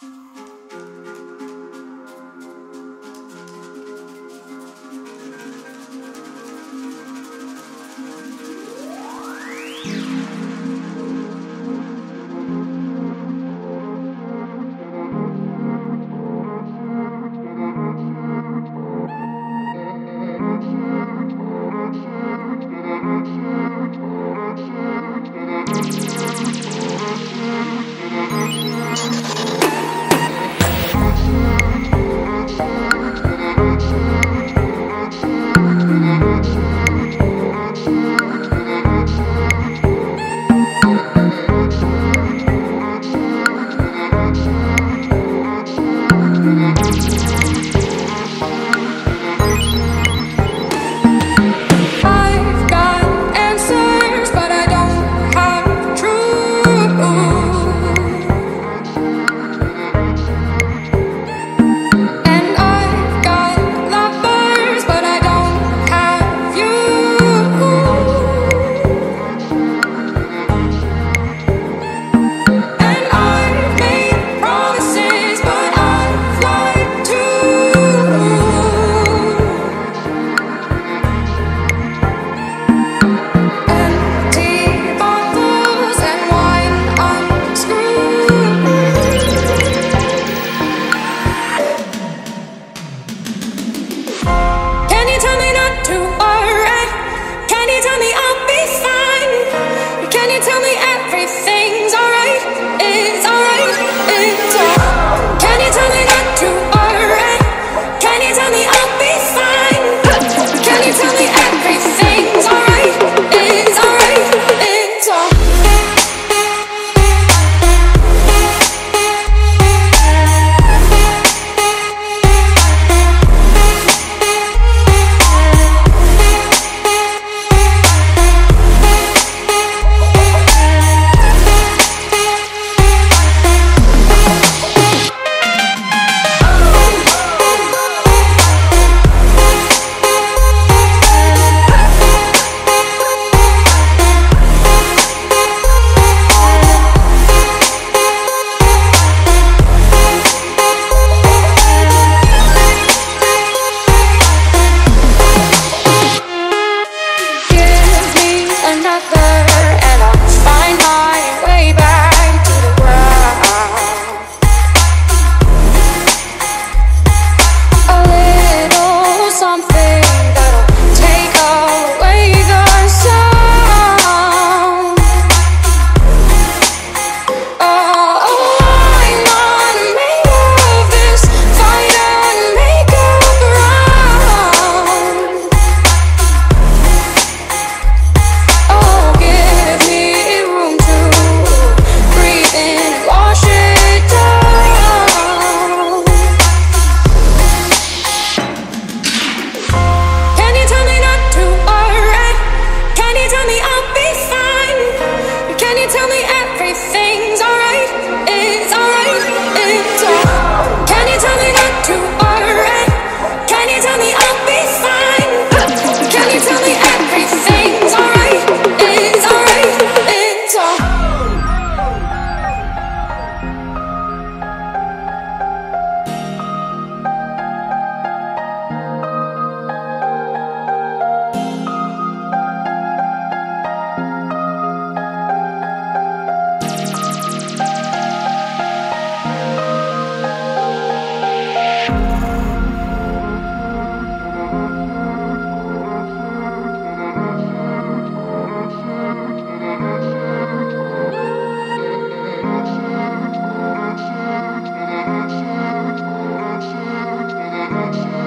Thank action.